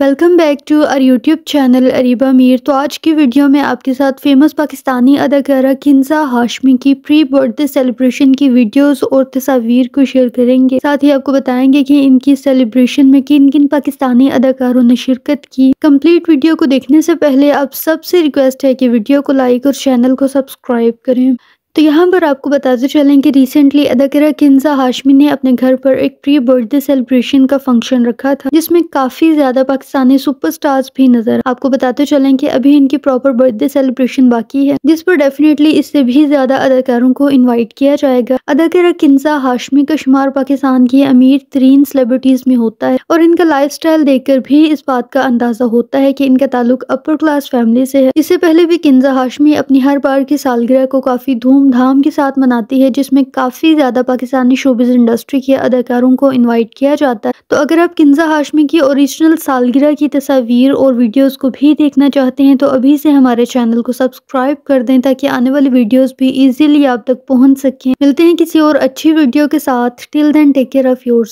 Welcome back to our YouTube channel Areeba Mir तो आज की वीडियो में आपके साथ फ़ेमस पाकिस्तानी अदाकारा किन्जा हाशमी की प्री बर्थडे सेलिब्रेशन की वीडियोस और तस्वीर को शेयर करेंगे। साथ ही आपको बताएँगे कि इनकी सेलिब्रेशन में किन किन पाकिस्तानी अदाकारों ने शिरकत की। कंप्लीट वीडियो को देखने से पहले आप सबसे रिक्वेस्ट है कि वीडियो को लाइक और चैनल को सब्सक्राइब करें। तो यहाँ पर आपको बताते चलें कि रिसेंटली अदाकारा किन्जा हाशमी ने अपने घर पर एक प्री बर्थडे सेलिब्रेशन का फ़ंक्शन रखा था, जिसमें काफ़ी ज़्यादा पाकिस्तानी सुपरस्टार्स भी नज़र आपको बताते चलें कि अभी इनकी प्रॉपर बर्थडे सेलिब्रेशन बाकी है, जिस पर डेफिनेटली इससे भी ज़्यादा अदाकारों को इन्वाइट किया जाएगा। अदाकारा किन्जा हाशमी का शुमार पाकिस्तान की अमीर तरीन सेलिब्रिटीज में होता है, और इनका लाइफ स्टाइल देखकर भी इस बात का अंदाज़ा होता है की इनका ताल्लुक अपर क्लास फैमिली से है। इससे पहले भी किन्जा हाशमी अपनी हर बार की सालगिरह को काफ़ी धूम धूमधाम के साथ मनाती है, जिसमें काफ़ी ज़्यादा पाकिस्तानी शोबिज इंडस्ट्री के अदाकारों को इनवाइट किया जाता है। तो अगर आप किन्जा हाशमी की ओरिजिनल सालगिरह की तस्वीर और वीडियोस को भी देखना चाहते हैं तो अभी से हमारे चैनल को सब्सक्राइब कर दें, ताकि आने वाली वीडियोज़ भी ईजिली आप तक पहुँच सकें। मिलते हैं किसी और अच्छी वीडियो के साथ। Till then take care of your